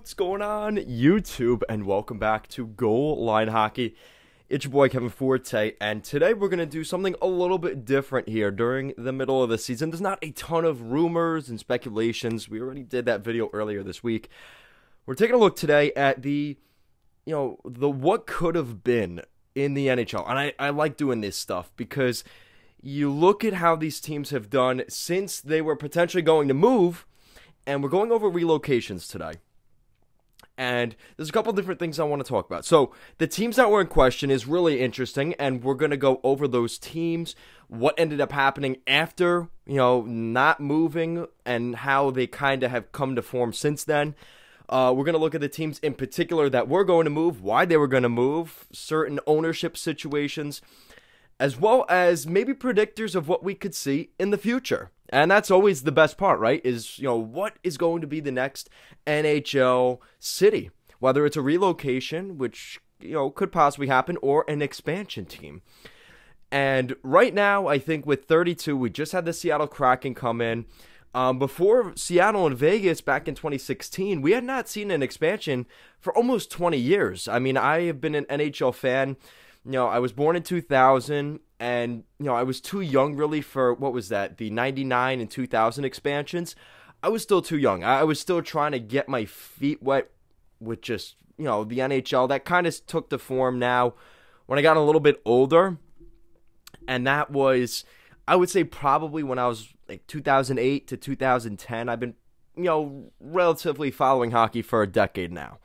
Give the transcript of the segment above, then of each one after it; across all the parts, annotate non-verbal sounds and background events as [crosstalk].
What's going on, YouTube? And welcome back to Goal Line Hockey. It's your boy Kevin Forte, and today we're going to do something a little bit different here during the middle of the season. There's not a ton of rumors and speculations. We already did that video earlier this week. We're taking a look today at the, you know, the what could have been in the NHL. And I, I like doing this stuff because you look at how these teams have done since they were potentially going to move, and we're going over relocations today and there's a couple different things I want to talk about. So, the teams that were in question is really interesting, and we're going to go over those teams, what ended up happening after, you know, not moving, and how they kind of have come to form since then. Uh, we're going to look at the teams in particular that were going to move, why they were going to move, certain ownership situations, as well as maybe predictors of what we could see in the future. And that's always the best part, right? Is, you know, what is going to be the next NHL city? Whether it's a relocation, which, you know, could possibly happen, or an expansion team. And right now, I think with 32, we just had the Seattle Kraken come in. Um, before Seattle and Vegas back in 2016, we had not seen an expansion for almost 20 years. I mean, I have been an NHL fan. You know, I was born in 2000, and you know I was too young really for what was that the 99 and 2000 expansions? I was still too young. I was still trying to get my feet wet with just you know the NHL that kind of took the form now when I got a little bit older and that was I would say probably when I was like 2008 to 2010 I've been you know relatively following hockey for a decade now.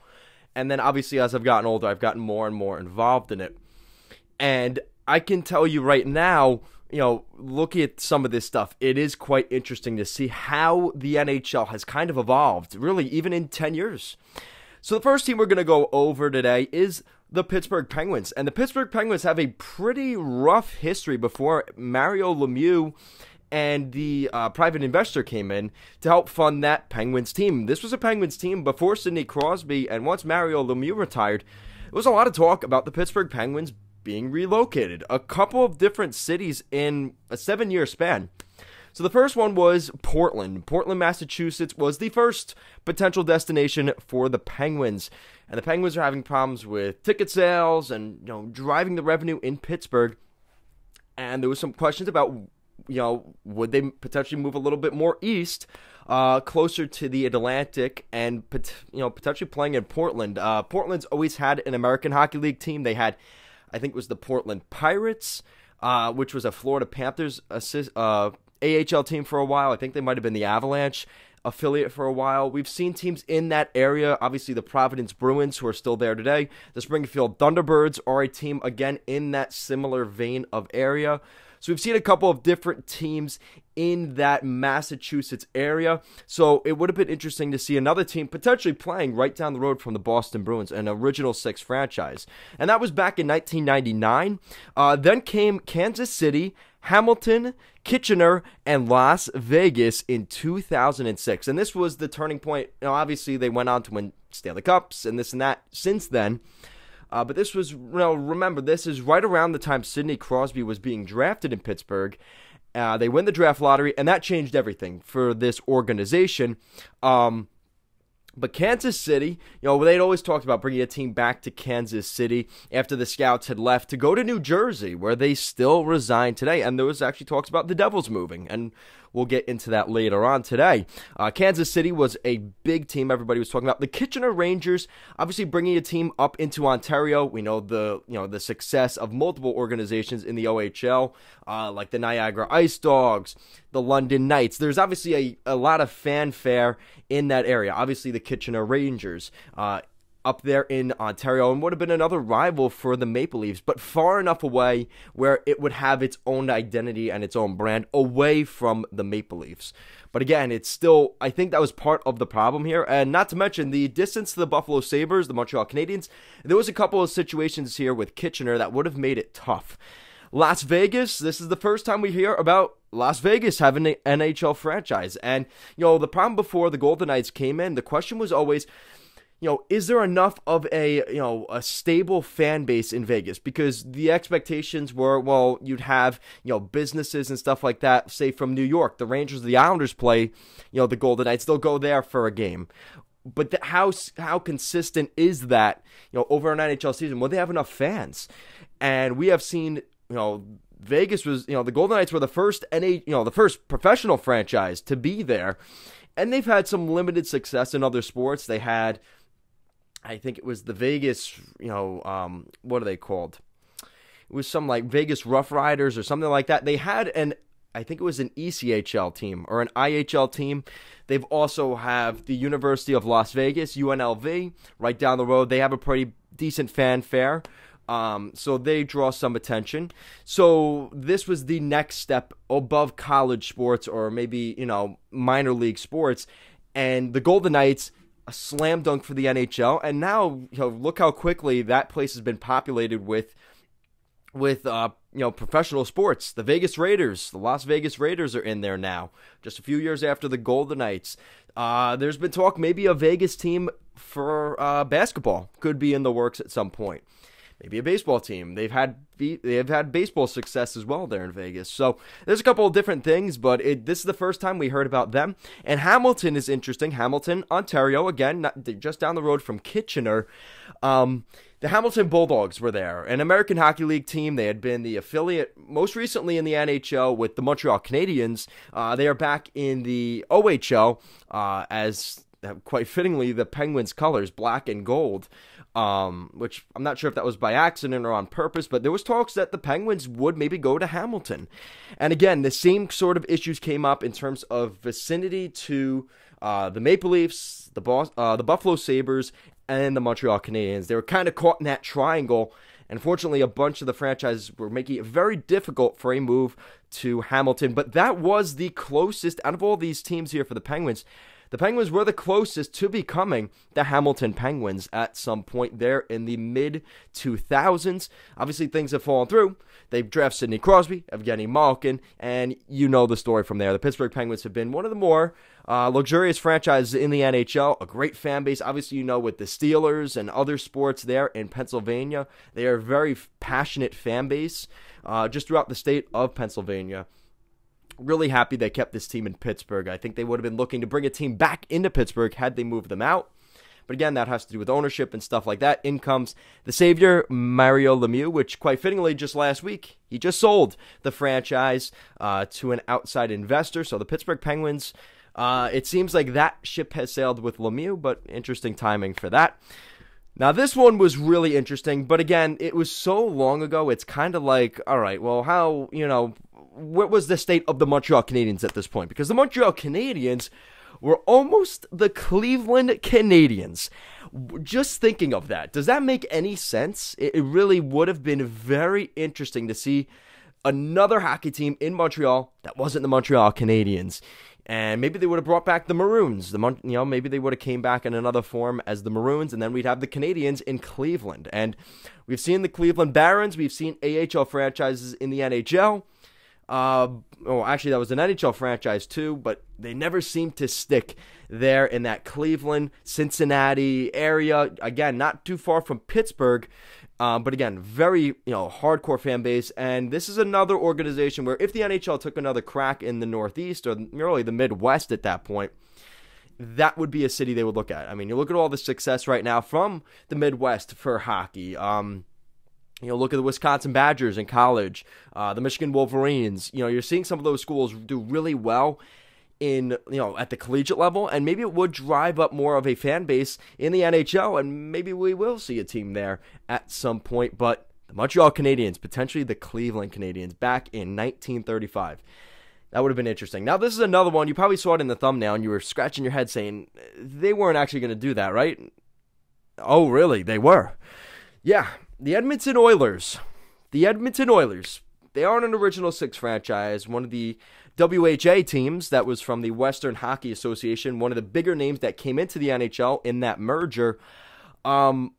And then obviously as I've gotten older I've gotten more and more involved in it and I can tell you right now, you know, looking at some of this stuff, it is quite interesting to see how the NHL has kind of evolved, really, even in 10 years. So, the first team we're going to go over today is the Pittsburgh Penguins. And the Pittsburgh Penguins have a pretty rough history before Mario Lemieux and the uh, private investor came in to help fund that Penguins team. This was a Penguins team before Sidney Crosby, and once Mario Lemieux retired, there was a lot of talk about the Pittsburgh Penguins being relocated. A couple of different cities in a seven year span. So the first one was Portland. Portland, Massachusetts was the first potential destination for the Penguins. And the Penguins are having problems with ticket sales and you know driving the revenue in Pittsburgh. And there was some questions about you know would they potentially move a little bit more east, uh, closer to the Atlantic, and you know potentially playing in Portland. Uh, Portland's always had an American Hockey League team. They had I think it was the Portland Pirates, uh, which was a Florida Panthers assist, uh, AHL team for a while. I think they might have been the Avalanche affiliate for a while. We've seen teams in that area. Obviously, the Providence Bruins, who are still there today. The Springfield Thunderbirds are a team, again, in that similar vein of area. So we've seen a couple of different teams in that Massachusetts area. So it would have been interesting to see another team potentially playing right down the road from the Boston Bruins, an original six franchise. And that was back in 1999. Uh, then came Kansas City. Hamilton, Kitchener, and Las Vegas in 2006. And this was the turning point. Know, obviously, they went on to win Stanley Cups and this and that since then. Uh, but this was, you know, remember, this is right around the time Sidney Crosby was being drafted in Pittsburgh. Uh, they win the draft lottery, and that changed everything for this organization. Um, but Kansas City, you know, they'd always talked about bringing a team back to Kansas City after the scouts had left to go to New Jersey, where they still reside today. And there was actually talks about the Devils moving. And We'll get into that later on today. Uh, Kansas City was a big team everybody was talking about. The Kitchener Rangers, obviously bringing a team up into Ontario. We know the you know the success of multiple organizations in the OHL, uh, like the Niagara Ice Dogs, the London Knights. There's obviously a, a lot of fanfare in that area. Obviously, the Kitchener Rangers. Uh, up there in Ontario and would have been another rival for the Maple Leafs, but far enough away where it would have its own identity and its own brand away from the Maple Leafs. But again, it's still, I think that was part of the problem here. And not to mention the distance to the Buffalo Sabres, the Montreal Canadiens. There was a couple of situations here with Kitchener that would have made it tough. Las Vegas, this is the first time we hear about Las Vegas having an NHL franchise. And, you know, the problem before the Golden Knights came in, the question was always, you know, is there enough of a, you know, a stable fan base in Vegas? Because the expectations were, well, you'd have, you know, businesses and stuff like that, say from New York. The Rangers, the Islanders play, you know, the Golden Knights, they'll go there for a game. but the, how how consistent is that? You know, over an NHL season, will they have enough fans? And we have seen, you know, Vegas was, you know, the Golden Knights were the first NA, you know, the first professional franchise to be there, and they've had some limited success in other sports. They had, I think it was the Vegas, you know, um, what are they called? It was some like Vegas Rough Riders or something like that. They had an I think it was an ECHL team or an IHL team. They've also have the University of Las Vegas, UNLV, right down the road. They have a pretty decent fanfare. Um, so they draw some attention. So this was the next step above college sports or maybe, you know, minor league sports. And the Golden Knights, a slam dunk for the NHL. And now, you know, look how quickly that place has been populated with with uh, you know professional sports. The Vegas Raiders, the Las Vegas Raiders are in there now. Just a few years after the Golden Knights. Uh, there's been talk maybe a Vegas team for uh, basketball could be in the works at some point. Maybe a baseball team. They've had they've had baseball success as well there in Vegas. So there's a couple of different things, but it, this is the first time we heard about them. And Hamilton is interesting. Hamilton, Ontario, again, not, just down the road from Kitchener. Um, the Hamilton Bulldogs were there, an American Hockey League team. They had been the affiliate most recently in the NHL with the Montreal Canadiens. Uh, they are back in the OHL uh, as uh, quite fittingly the Penguins colors, black and gold. Um, which I'm not sure if that was by accident or on purpose, but there was talks that the Penguins would maybe go to Hamilton. And again, the same sort of issues came up in terms of vicinity to uh, the Maple Leafs, the, Bos- uh, the Buffalo Sabres, and the Montreal Canadiens. They were kind of caught in that triangle. And unfortunately, a bunch of the franchises were making it very difficult for a move to Hamilton. But that was the closest out of all these teams here for the Penguins. The Penguins were the closest to becoming the Hamilton Penguins at some point there in the mid 2000s. Obviously, things have fallen through. They've drafted Sidney Crosby, Evgeny Malkin, and you know the story from there. The Pittsburgh Penguins have been one of the more uh, luxurious franchises in the NHL, a great fan base. Obviously, you know, with the Steelers and other sports there in Pennsylvania, they are a very passionate fan base uh, just throughout the state of Pennsylvania really happy they kept this team in Pittsburgh. I think they would have been looking to bring a team back into Pittsburgh had they moved them out. But again, that has to do with ownership and stuff like that. In comes the savior, Mario Lemieux, which quite fittingly just last week, he just sold the franchise uh, to an outside investor. So the Pittsburgh Penguins, uh, it seems like that ship has sailed with Lemieux, but interesting timing for that. Now, this one was really interesting, but again, it was so long ago, it's kind of like, all right, well, how, you know, what was the state of the Montreal Canadiens at this point? Because the Montreal Canadiens were almost the Cleveland Canadiens. Just thinking of that, does that make any sense? It really would have been very interesting to see another hockey team in Montreal that wasn't the Montreal Canadiens. And maybe they would have brought back the Maroons. The you know maybe they would have came back in another form as the Maroons, and then we'd have the Canadians in Cleveland. And we've seen the Cleveland Barons, we've seen AHL franchises in the NHL. Uh, oh, actually, that was an NHL franchise too, but they never seemed to stick there in that Cleveland, Cincinnati area. Again, not too far from Pittsburgh, um, but again, very you know hardcore fan base. And this is another organization where if the NHL took another crack in the Northeast or really the Midwest at that point, that would be a city they would look at. I mean, you look at all the success right now from the Midwest for hockey. Um, you know, look at the Wisconsin Badgers in college, uh, the Michigan Wolverines. You know, you're seeing some of those schools do really well in you know at the collegiate level, and maybe it would drive up more of a fan base in the NHL, and maybe we will see a team there at some point. But the Montreal Canadiens, potentially the Cleveland Canadiens, back in 1935. That would have been interesting. Now, this is another one. You probably saw it in the thumbnail, and you were scratching your head saying they weren't actually going to do that, right? Oh, really? They were. Yeah, the Edmonton Oilers. The Edmonton Oilers. They aren't an original six franchise, one of the WHA teams that was from the Western Hockey Association, one of the bigger names that came into the NHL in that merger. Um,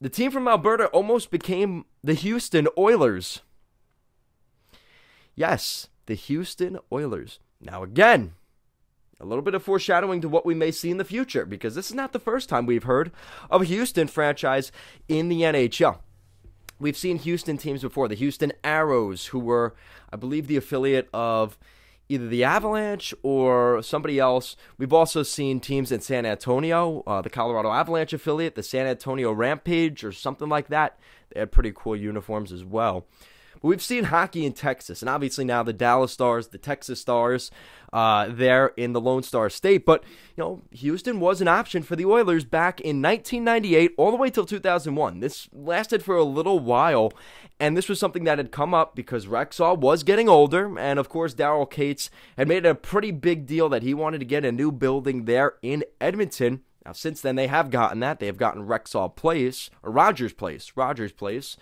the team from Alberta almost became the Houston Oilers. Yes, the Houston Oilers. Now, again, a little bit of foreshadowing to what we may see in the future because this is not the first time we've heard of a Houston franchise in the NHL. We've seen Houston teams before, the Houston Aeros, who were, I believe, the affiliate of either the Avalanche or somebody else. We've also seen teams in San Antonio, uh, the Colorado Avalanche affiliate, the San Antonio Rampage, or something like that. They had pretty cool uniforms as well. But we've seen hockey in Texas, and obviously now the Dallas Stars, the Texas Stars, uh, there in the Lone Star State. But you know, Houston was an option for the Oilers back in 1998, all the way till 2001. This lasted for a little while, and this was something that had come up because Rexall was getting older, and of course Daryl Katz had made a pretty big deal that he wanted to get a new building there in Edmonton. Now, since then, they have gotten that. They have gotten Rexall Place, or Rogers Place, Rogers Place.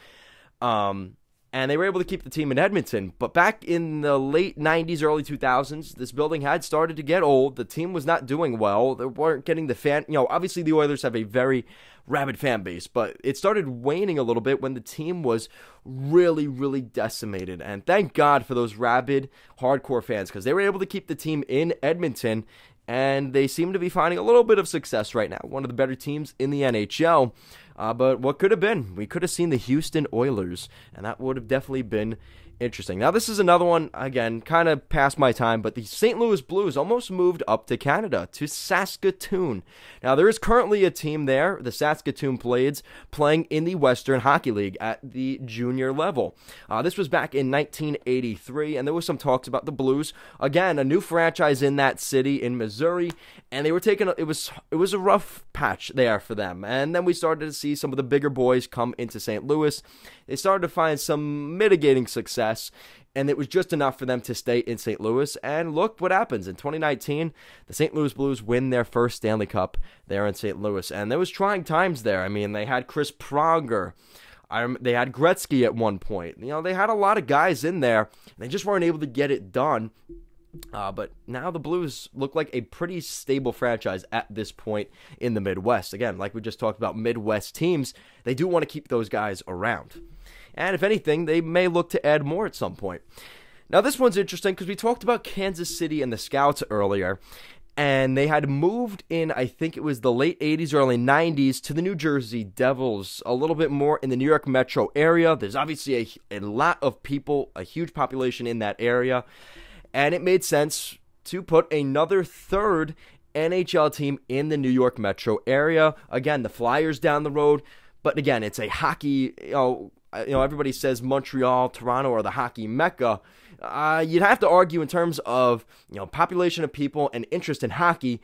Um, and they were able to keep the team in Edmonton. But back in the late 90s, early 2000s, this building had started to get old. The team was not doing well. They weren't getting the fan. You know, obviously the Oilers have a very rabid fan base, but it started waning a little bit when the team was really, really decimated. And thank God for those rabid, hardcore fans because they were able to keep the team in Edmonton. And they seem to be finding a little bit of success right now. One of the better teams in the NHL. Uh, but what could have been? We could have seen the Houston Oilers, and that would have definitely been interesting. Now, this is another one, again, kind of past my time, but the St. Louis Blues almost moved up to Canada, to Saskatoon. Now, there is currently a team there, the Saskatoon Blades, playing in the Western Hockey League at the junior level. Uh, this was back in 1983, and there was some talks about the Blues. Again, a new franchise in that city in Missouri, and they were taking, a, it was, it was a rough patch there for them. And then we started to see some of the bigger boys come into St. Louis. They started to find some mitigating success success, and it was just enough for them to stay in St. Louis. And look what happens in 2019. The St. Louis Blues win their first Stanley Cup there in St. Louis, and there was trying times there. I mean, they had Chris Pronger. I, they had Gretzky at one point. You know, they had a lot of guys in there. They just weren't able to get it done. Uh, but now the Blues look like a pretty stable franchise at this point in the Midwest. Again, like we just talked about Midwest teams, they do want to keep those guys around. And if anything, they may look to add more at some point. Now, this one's interesting because we talked about Kansas City and the Scouts earlier, and they had moved in, I think it was the late 80s, early 90s, to the New Jersey Devils, a little bit more in the New York metro area. There's obviously a, a lot of people, a huge population in that area, and it made sense to put another third NHL team in the New York metro area. Again, the Flyers down the road, but again, it's a hockey, you know, you know, everybody says Montreal, Toronto are the hockey mecca. Uh, you'd have to argue in terms of you know population of people and interest in hockey.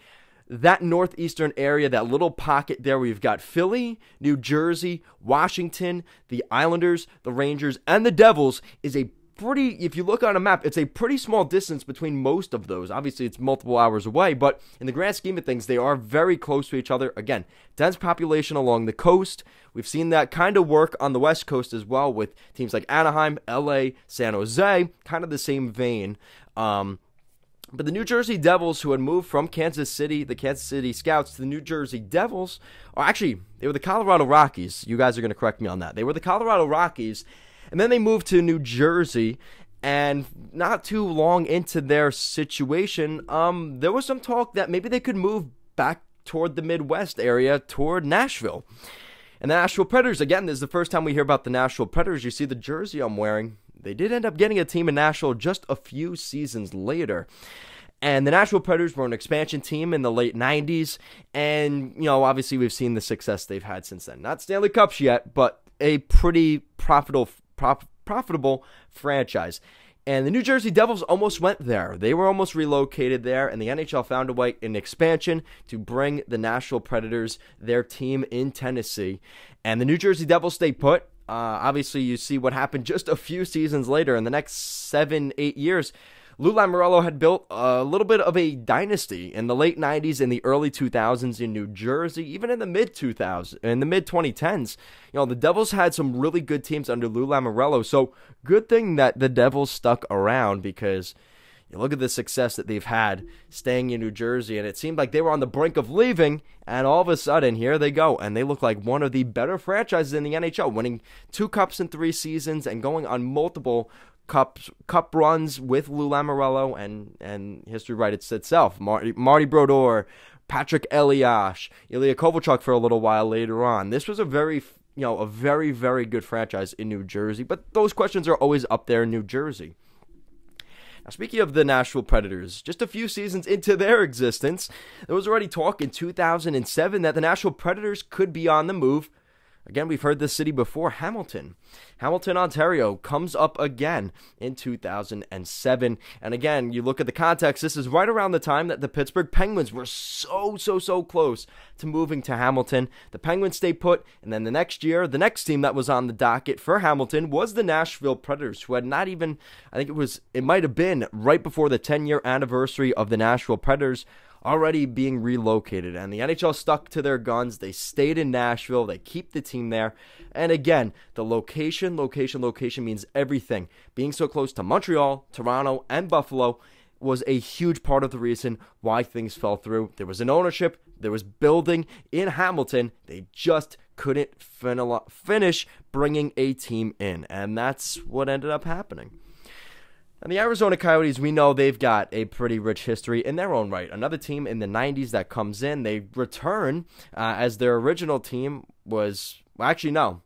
That northeastern area, that little pocket there, we've got Philly, New Jersey, Washington, the Islanders, the Rangers, and the Devils, is a pretty, if you look on a map, it's a pretty small distance between most of those. Obviously, it's multiple hours away, but in the grand scheme of things, they are very close to each other. Again, dense population along the coast. We've seen that kind of work on the West Coast as well with teams like Anaheim, LA, San Jose, kind of the same vein. Um, but the New Jersey Devils, who had moved from Kansas City, the Kansas City Scouts, to the New Jersey Devils, or actually, they were the Colorado Rockies. You guys are going to correct me on that. They were the Colorado Rockies, and then they moved to New Jersey. And not too long into their situation, um, there was some talk that maybe they could move back toward the Midwest area, toward Nashville. And the Nashville Predators, again, this is the first time we hear about the Nashville Predators. You see the jersey I'm wearing. They did end up getting a team in Nashville just a few seasons later. And the Nashville Predators were an expansion team in the late 90s. And, you know, obviously we've seen the success they've had since then. Not Stanley Cups yet, but a pretty profitable prop, profitable franchise. And the New Jersey Devils almost went there. They were almost relocated there, and the NHL found a way in expansion to bring the Nashville Predators their team in Tennessee. And the New Jersey Devils stay put. Uh, obviously, you see what happened [laughs] just a few seasons later. In the next seven, eight years, Lou Lamoriello had built a little bit of a dynasty in the late 90s and the early 2000s in New Jersey, even in the mid 2000s, in the mid 2010s. You know, the Devils had some really good teams under Lou Lamoriello. So, good thing that the Devils stuck around because you look at the success that they've had staying in New Jersey, and it seemed like they were on the brink of leaving, and all of a sudden, here they go, and they look like one of the better franchises in the NHL, winning two cups in three seasons and going on multiple cup cup runs with Lou Lamoriello, and and history writes itself. Marty, Marty Brodeur, Patrik Elias, Ilya Kovalchuk for a little while later on. This was a very you know a very very good franchise in New Jersey, but those questions are always up there in New Jersey. Now, speaking of the Nashville Predators, just a few seasons into their existence, there was already talk in 2007 that the Nashville Predators could be on the move Again, we've heard this city before Hamilton. Hamilton, Ontario comes up again in 2007. And again, you look at the context, this is right around the time that the Pittsburgh Penguins were so, so, so close to moving to Hamilton. The Penguins stay put, and then the next year, the next team that was on the docket for Hamilton was the Nashville Predators, who had not even, I think it was, it might have been right before the 10 year anniversary of the Nashville Predators already being relocated. And the NHL stuck to their guns. They stayed in Nashville. They keep the team there. And again, the location, location, location means everything. Being so close to Montreal, Toronto, and Buffalo was a huge part of the reason why things fell through. There was an ownership, there was building in Hamilton. They just couldn't fin- finish bringing a team in. And that's what ended up happening. And the Arizona Coyotes, we know they've got a pretty rich history in their own right. Another team in the 90s that comes in, they return uh, as their original team was, well, actually, no.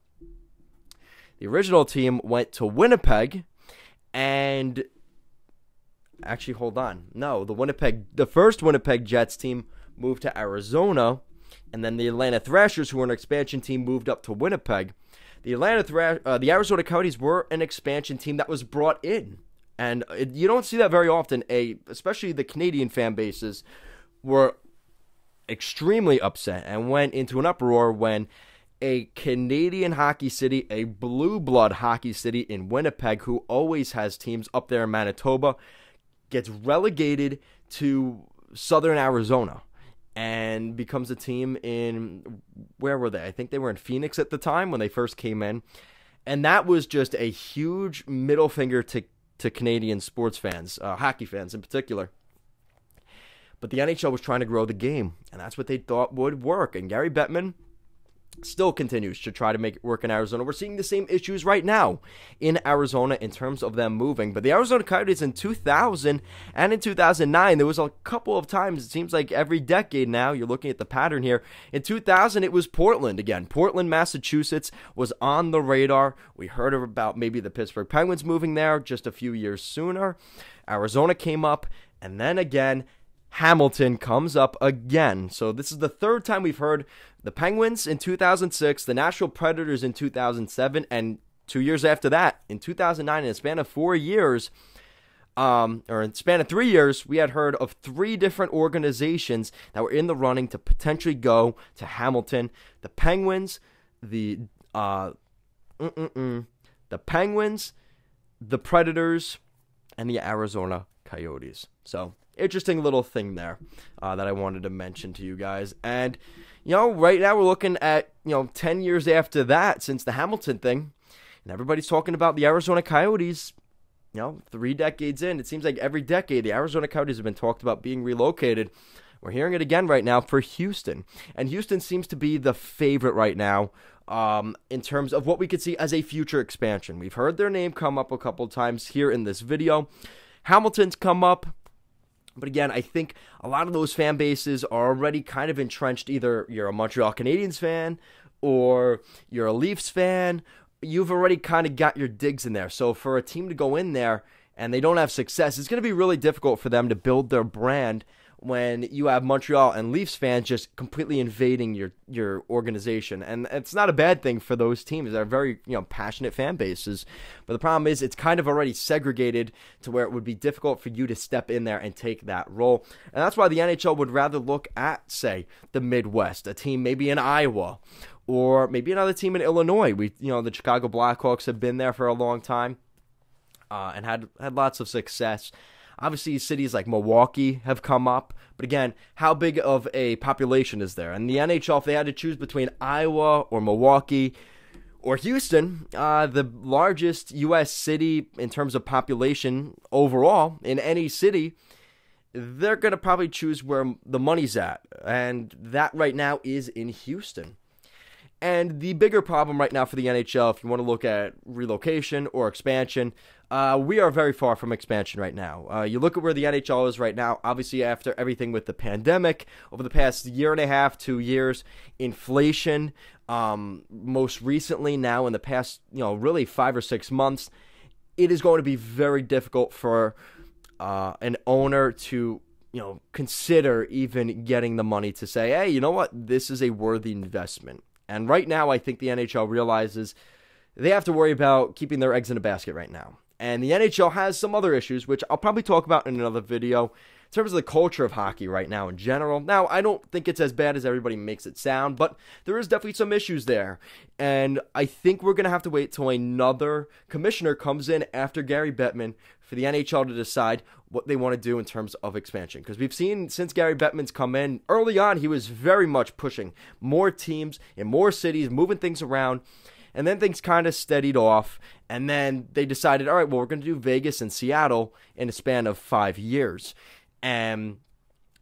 The original team went to Winnipeg and actually hold on. No, the Winnipeg the first Winnipeg Jets team moved to Arizona and then the Atlanta Thrashers who were an expansion team moved up to Winnipeg. The Atlanta Thrash uh, the Arizona Coyotes were an expansion team that was brought in and it, you don't see that very often. A especially the Canadian fan bases were extremely upset and went into an uproar when a Canadian hockey city, a blue blood hockey city in Winnipeg, who always has teams up there in Manitoba, gets relegated to southern Arizona and becomes a team in where were they? I think they were in Phoenix at the time when they first came in. And that was just a huge middle finger to to Canadian sports fans, uh, hockey fans in particular. But the NHL was trying to grow the game, and that's what they thought would work. And Gary Bettman still continues to try to make it work in Arizona. We're seeing the same issues right now in Arizona in terms of them moving. But the Arizona Coyotes in 2000 and in 2009, there was a couple of times, it seems like every decade now, you're looking at the pattern here. In 2000, it was Portland again. Portland, Massachusetts was on the radar. We heard about maybe the Pittsburgh Penguins moving there just a few years sooner. Arizona came up, and then again, Hamilton comes up again. So this is the third time we've heard the Penguins in 2006, the Nashville Predators in 2007, and two years after that, in 2009, in a span of four years, um, or in span of three years, we had heard of three different organizations that were in the running to potentially go to Hamilton. The Penguins, the uh, the Penguins, the Predators, and the Arizona Coyotes. So interesting little thing there uh, that I wanted to mention to you guys. And, you know, right now we're looking at, you know, 10 years after that since the Hamilton thing. And everybody's talking about the Arizona Coyotes. You know, three decades in, it seems like every decade the Arizona Coyotes have been talked about being relocated. We're hearing it again right now for Houston. And Houston seems to be the favorite right now um, in terms of what we could see as a future expansion. We've heard their name come up a couple times here in this video. Hamilton's come up. But again, I think a lot of those fan bases are already kind of entrenched. Either you're a Montreal Canadiens fan or you're a Leafs fan. You've already kind of got your digs in there. So for a team to go in there and they don't have success, it's going to be really difficult for them to build their brand when you have Montreal and Leafs fans just completely invading your your organization. And it's not a bad thing for those teams. They're very, you know, passionate fan bases. But the problem is it's kind of already segregated to where it would be difficult for you to step in there and take that role. And that's why the NHL would rather look at, say, the Midwest, a team maybe in Iowa or maybe another team in Illinois. We you know, the Chicago Blackhawks have been there for a long time. Uh, and had had lots of success. Obviously, cities like Milwaukee have come up, but again, how big of a population is there? And the NHL, if they had to choose between Iowa or Milwaukee or Houston, uh, the largest U.S. city in terms of population overall in any city, they're going to probably choose where the money's at. And that right now is in Houston. And the bigger problem right now for the NHL, if you want to look at relocation or expansion, uh, we are very far from expansion right now. Uh, you look at where the NHL is right now, obviously, after everything with the pandemic, over the past year and a half, two years, inflation, um, most recently now in the past, you know, really five or six months, it is going to be very difficult for uh, an owner to you know consider even getting the money to say, hey, you know what, this is a worthy investment. And right now, I think the NHL realizes they have to worry about keeping their eggs in a basket right now. And the NHL has some other issues, which I'll probably talk about in another video in terms of the culture of hockey right now in general. Now, I don't think it's as bad as everybody makes it sound, but there is definitely some issues there. And I think we're going to have to wait till another commissioner comes in after Gary Bettman for the NHL to decide what they want to do in terms of expansion. Because we've seen since Gary Bettman's come in, early on, he was very much pushing more teams in more cities, moving things around. And then things kind of steadied off. And then they decided, all right, well, we're going to do Vegas and Seattle in a span of five years and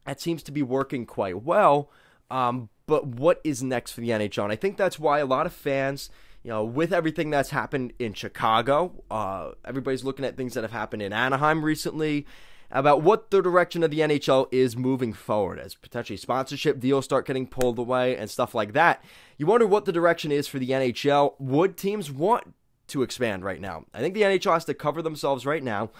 that seems to be working quite well. Um, but what is next for the NHL? And I think that's why a lot of fans, you know, with everything that's happened in Chicago, uh, everybody's looking at things that have happened in Anaheim recently about what the direction of the NHL is moving forward as potentially sponsorship deals start getting pulled away and stuff like that. You wonder what the direction is for the NHL. Would teams want to expand right now? I think the NHL has to cover themselves right now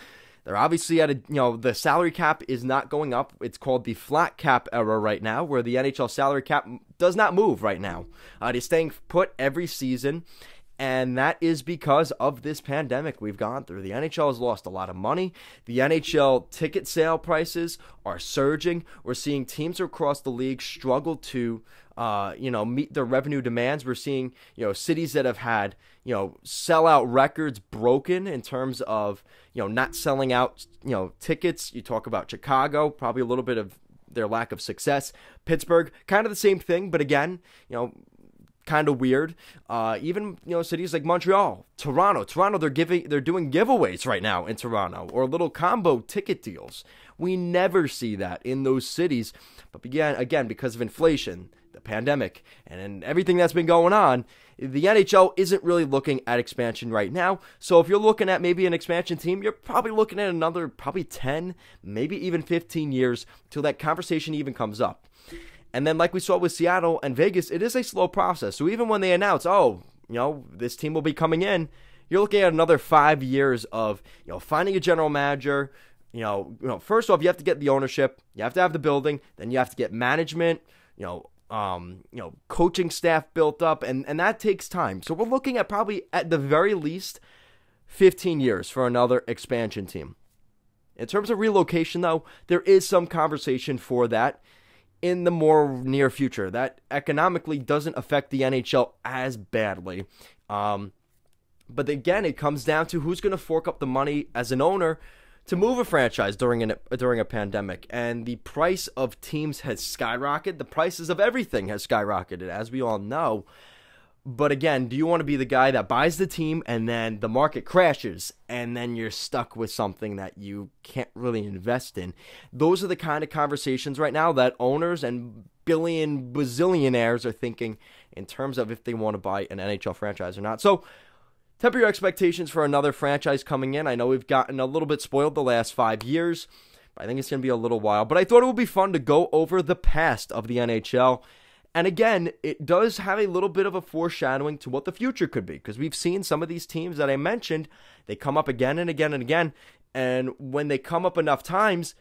they're obviously at a, you know, the salary cap is not going up. It's called the flat cap era right now, where the NHL salary cap does not move right now. Uh, it is staying put every season. And that is because of this pandemic we've gone through. The NHL has lost a lot of money. The NHL ticket sale prices are surging. We're seeing teams across the league struggle to, uh, you know, meet their revenue demands. We're seeing, you know, cities that have had, you know, sellout records broken in terms of, you know, not selling out, you know, tickets. You talk about Chicago, probably a little bit of their lack of success. Pittsburgh, kind of the same thing, but again, you know, kind of weird. Uh, even you know cities like Montreal, Toronto, Toronto, they're giving they're doing giveaways right now in Toronto or little combo ticket deals. We never see that in those cities, but again, again because of inflation, the pandemic, and everything that's been going on, the NHL isn't really looking at expansion right now. So if you're looking at maybe an expansion team, you're probably looking at another probably 10, maybe even 15 years till that conversation even comes up. And then, like we saw with Seattle and Vegas, it is a slow process. So even when they announce, oh, you know, this team will be coming in, you're looking at another five years of, you know, finding a general manager. You know, you know, first off, you have to get the ownership, you have to have the building, then you have to get management, you know, um, you know, coaching staff built up, and and that takes time. So we're looking at probably at the very least 15 years for another expansion team. In terms of relocation, though, there is some conversation for that in the more near future. That economically doesn't affect the NHL as badly. Um, but again, it comes down to who's going to fork up the money as an owner to move a franchise during an during a pandemic. And the price of teams has skyrocketed. The prices of everything has skyrocketed, as we all know. But again, do you want to be the guy that buys the team and then the market crashes and then you're stuck with something that you can't really invest in? Those are the kind of conversations right now that owners and billion bazillionaires are thinking in terms of if they want to buy an NHL franchise or not. So, temper your expectations for another franchise coming in. I know we've gotten a little bit spoiled the last five years. But I think it's going to be a little while, but I thought it would be fun to go over the past of the NHL and again, it does have a little bit of a foreshadowing to what the future could be because we've seen some of these teams that I mentioned, they come up again and again and again. And when they come up enough times,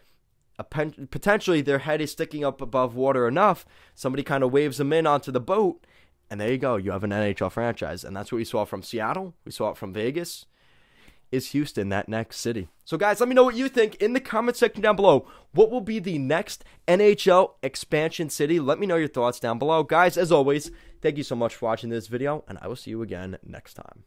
pen- potentially their head is sticking up above water enough, somebody kind of waves them in onto the boat, and there you go. You have an NHL franchise. And that's what we saw from Seattle, we saw it from Vegas is Houston that next city? So, guys, let me know what you think in the comment section down below. What will be the next NHL expansion city? Let me know your thoughts down below. Guys, as always, thank you so much for watching this video, and I will see you again next time.